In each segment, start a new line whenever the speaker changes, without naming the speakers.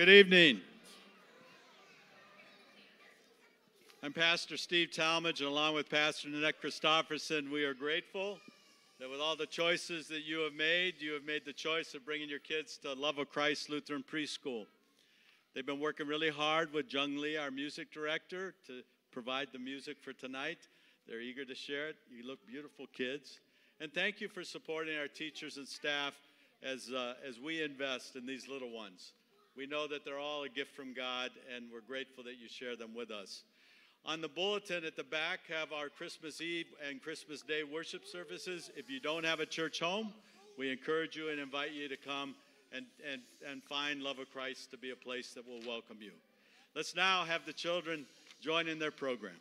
Good evening. I'm Pastor Steve Talmadge, and along with Pastor Nanette Christofferson, we are grateful that with all the choices that you have made, you have made the choice of bringing your kids to Love of Christ Lutheran Preschool. They've been working really hard with Jung Lee, our music director, to provide the music for tonight. They're eager to share it. You look beautiful, kids. And thank you for supporting our teachers and staff as, uh, as we invest in these little ones. We know that they're all a gift from God, and we're grateful that you share them with us. On the bulletin at the back have our Christmas Eve and Christmas Day worship services. If you don't have a church home, we encourage you and invite you to come and, and, and find Love of Christ to be a place that will welcome you. Let's now have the children join in their program.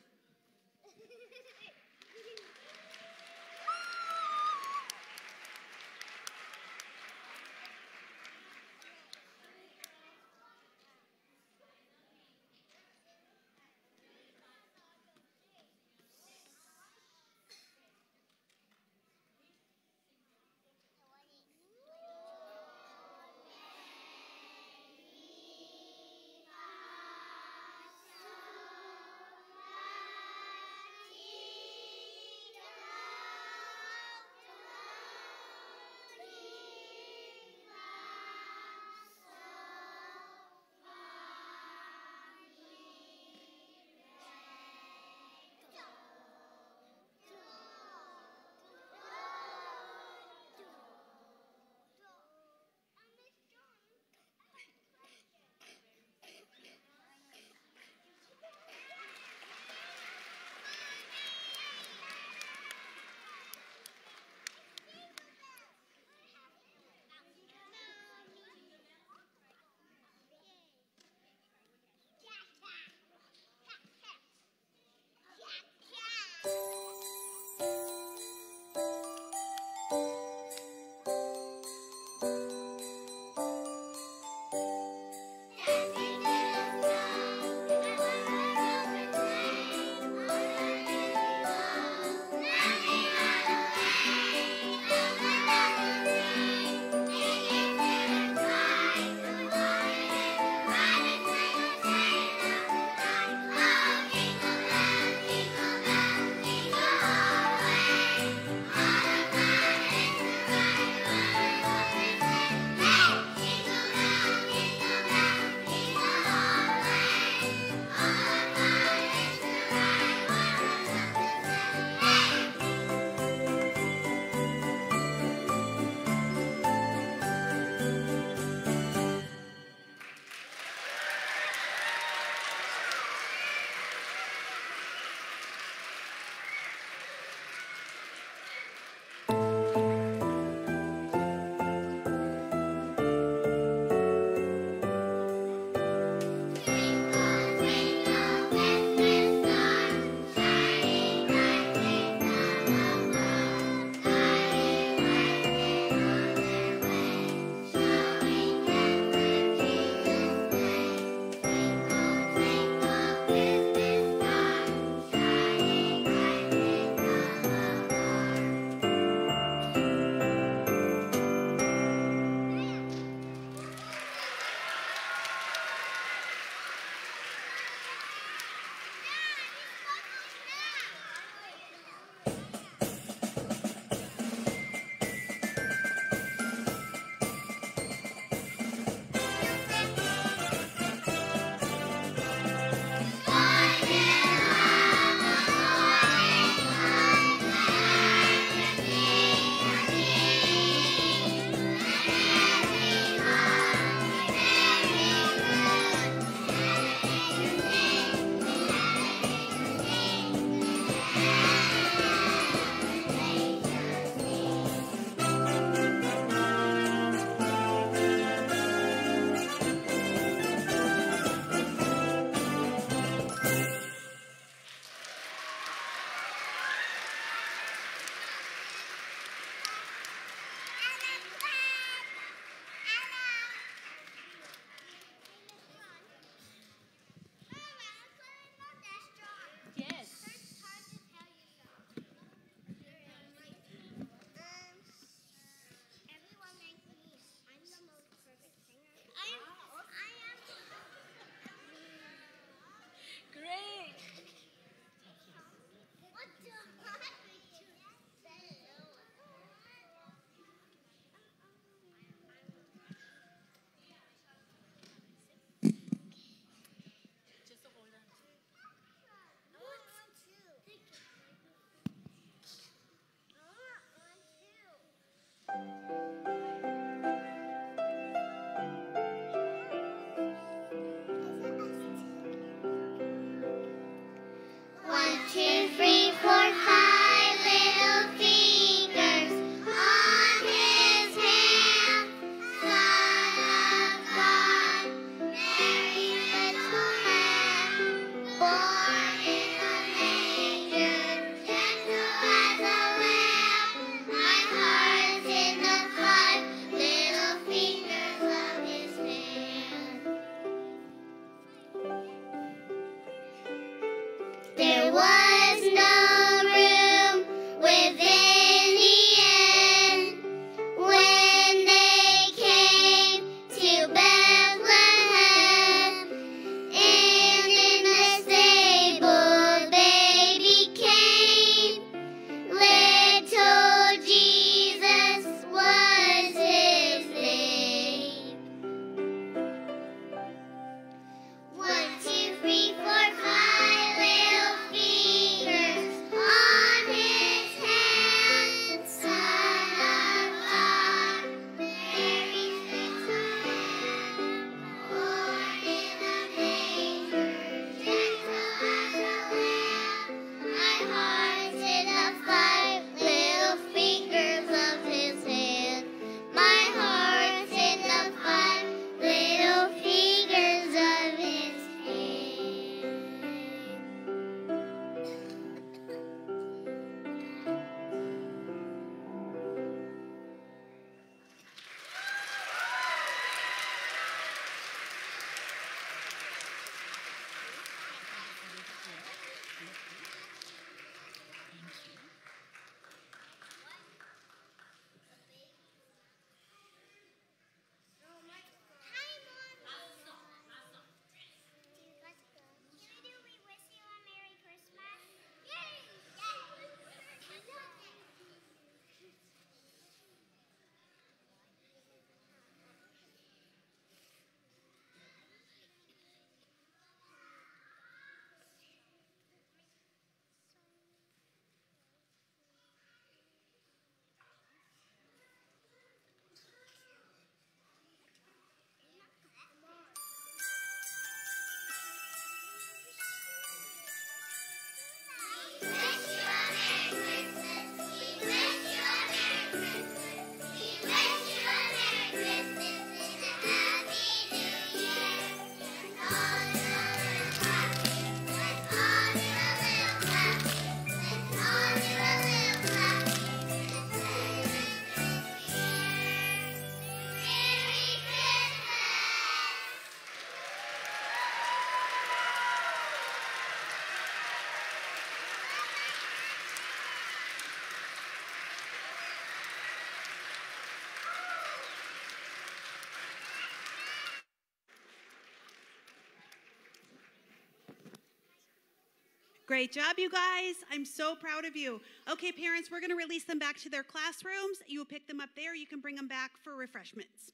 Great job, you guys. I'm so proud of you. Okay, parents, we're going to release them back to their classrooms. You will pick them up there. You can bring them back for refreshments.